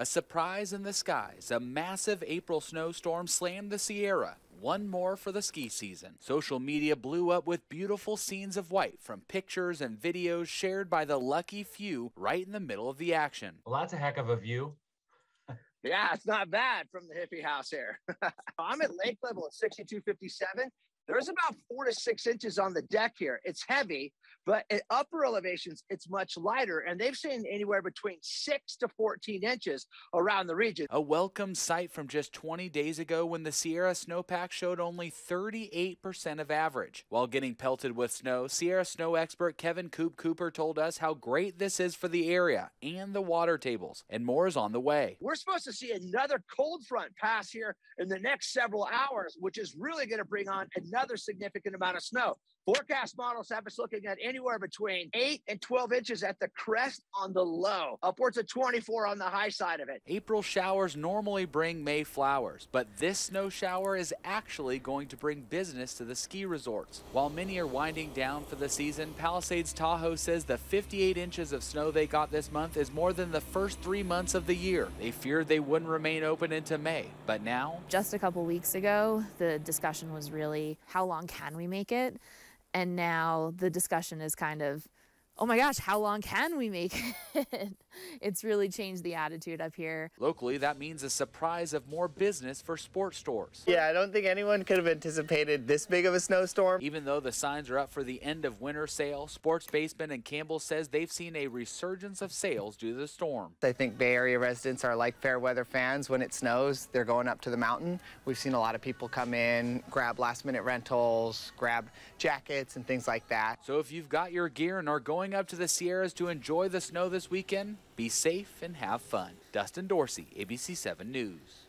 A surprise in the skies, a massive April snowstorm slammed the Sierra. One more for the ski season. Social media blew up with beautiful scenes of white from pictures and videos shared by the lucky few right in the middle of the action. Well, that's a heck of a view. Yeah, it's not bad from the hippie house here. I'm at lake level at 6257. There's about four to six inches on the deck here. It's heavy, but at upper elevations, it's much lighter. And they've seen anywhere between six to 14 inches around the region. A welcome sight from just 20 days ago when the Sierra snowpack showed only 38% of average. While getting pelted with snow, Sierra snow expert Kevin Coop Cooper told us how great this is for the area and the water tables, and more is on the way. We're supposed to see another cold front pass here in the next several hours, which is really going to bring on another another significant amount of snow. Forecast models have us looking at anywhere between 8 and 12 inches at the crest on the low, upwards of 24 on the high side of it. April showers normally bring May flowers, but this snow shower is actually going to bring business to the ski resorts. While many are winding down for the season, Palisades Tahoe says the 58 inches of snow they got this month is more than the first three months of the year. They feared they wouldn't remain open into May, but now? Just a couple weeks ago, the discussion was really how long can we make it? And now the discussion is kind of, oh my gosh, how long can we make it? it's really changed the attitude up here. Locally, that means a surprise of more business for sports stores. Yeah, I don't think anyone could have anticipated this big of a snowstorm. Even though the signs are up for the end of winter sale, Sports Basement and Campbell says they've seen a resurgence of sales due to the storm. I think Bay Area residents are like fair weather fans. When it snows, they're going up to the mountain. We've seen a lot of people come in, grab last minute rentals, grab jackets and things like that. So if you've got your gear and are going up to the Sierras to enjoy the snow this weekend, be safe and have fun. Dustin Dorsey, ABC 7 News.